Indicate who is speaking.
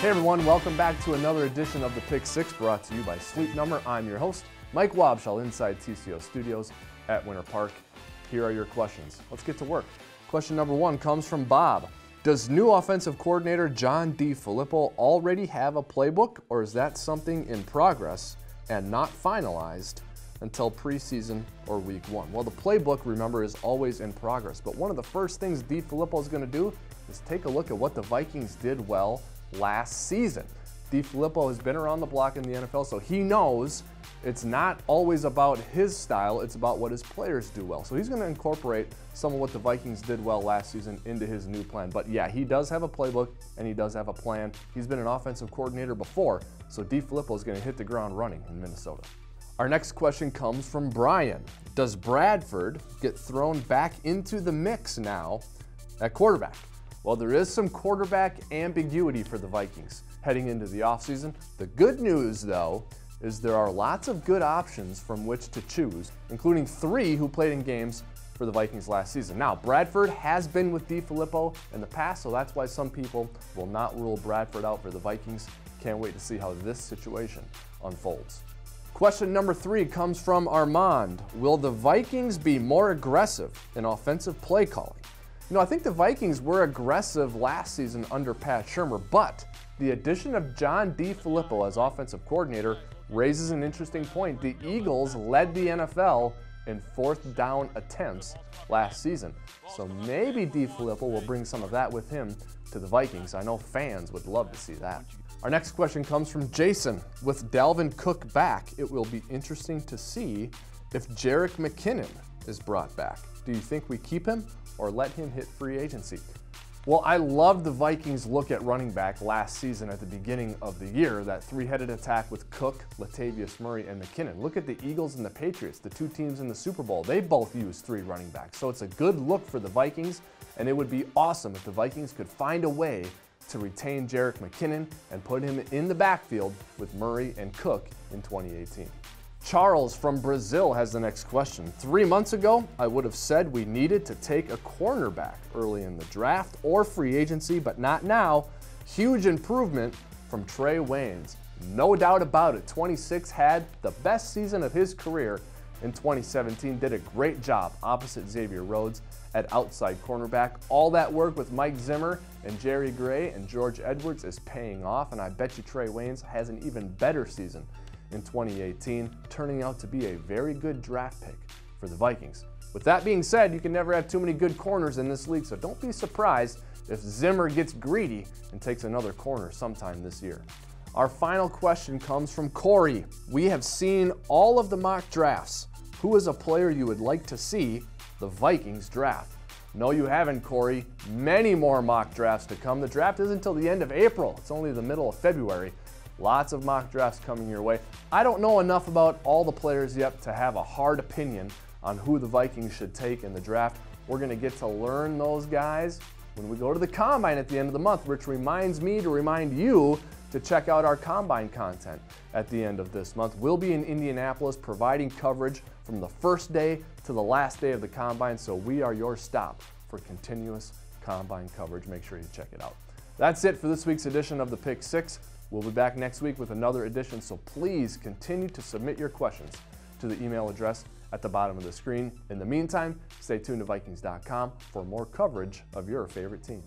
Speaker 1: Hey everyone, welcome back to another edition of the Pick Six brought to you by Sleep Number. I'm your host, Mike Wobschall, inside TCO Studios at Winter Park. Here are your questions. Let's get to work. Question number one comes from Bob. Does new offensive coordinator John DeFilippo already have a playbook, or is that something in progress and not finalized until preseason or week one? Well, the playbook, remember, is always in progress. But one of the first things DeFilippo is going to do is take a look at what the Vikings did well last season. DeFilippo has been around the block in the NFL, so he knows it's not always about his style, it's about what his players do well. So he's going to incorporate some of what the Vikings did well last season into his new plan. But yeah, he does have a playbook and he does have a plan. He's been an offensive coordinator before, so DeFilippo is going to hit the ground running in Minnesota. Our next question comes from Brian. Does Bradford get thrown back into the mix now at quarterback? Well, there is some quarterback ambiguity for the Vikings heading into the offseason. The good news, though, is there are lots of good options from which to choose, including three who played in games for the Vikings last season. Now, Bradford has been with DeFilippo in the past, so that's why some people will not rule Bradford out for the Vikings. Can't wait to see how this situation unfolds. Question number three comes from Armand. Will the Vikings be more aggressive in offensive play calling? You know, I think the Vikings were aggressive last season under Pat Shurmur, but the addition of John DeFilippo as offensive coordinator raises an interesting point. The Eagles led the NFL in fourth down attempts last season. So maybe D. DeFilippo will bring some of that with him to the Vikings. I know fans would love to see that. Our next question comes from Jason. With Dalvin Cook back, it will be interesting to see if Jerick McKinnon is brought back. Do you think we keep him or let him hit free agency. Well, I love the Vikings' look at running back last season at the beginning of the year, that three headed attack with Cook, Latavius Murray, and McKinnon. Look at the Eagles and the Patriots, the two teams in the Super Bowl. They both used three running backs. So it's a good look for the Vikings, and it would be awesome if the Vikings could find a way to retain Jerick McKinnon and put him in the backfield with Murray and Cook in 2018. Charles from Brazil has the next question. Three months ago, I would have said we needed to take a cornerback early in the draft or free agency, but not now. Huge improvement from Trae Waynes. No doubt about it. 26 had the best season of his career in 2017. Did a great job opposite Xavier Rhodes at outside cornerback. All that work with Mike Zimmer and Jerry Gray and George Edwards is paying off, and I bet you Trae Waynes has an even better season in 2018, turning out to be a very good draft pick for the Vikings. With that being said, you can never have too many good corners in this league, so don't be surprised if Zimmer gets greedy and takes another corner sometime this year. Our final question comes from Corey. We have seen all of the mock drafts. Who is a player you would like to see the Vikings draft? No, you haven't, Corey. Many more mock drafts to come. The draft isn't until the end of April, it's only the middle of February. Lots of mock drafts coming your way. I don't know enough about all the players yet to have a hard opinion on who the Vikings should take in the draft. We're going to get to learn those guys when we go to the combine at the end of the month, which reminds me to remind you to check out our combine content at the end of this month. We'll be in Indianapolis providing coverage from the first day to the last day of the combine, so we are your stop for continuous combine coverage. Make sure you check it out. That's it for this week's edition of the Pick Six. We'll be back next week with another edition, so please continue to submit your questions to the email address at the bottom of the screen. In the meantime, stay tuned to Vikings.com for more coverage of your favorite team.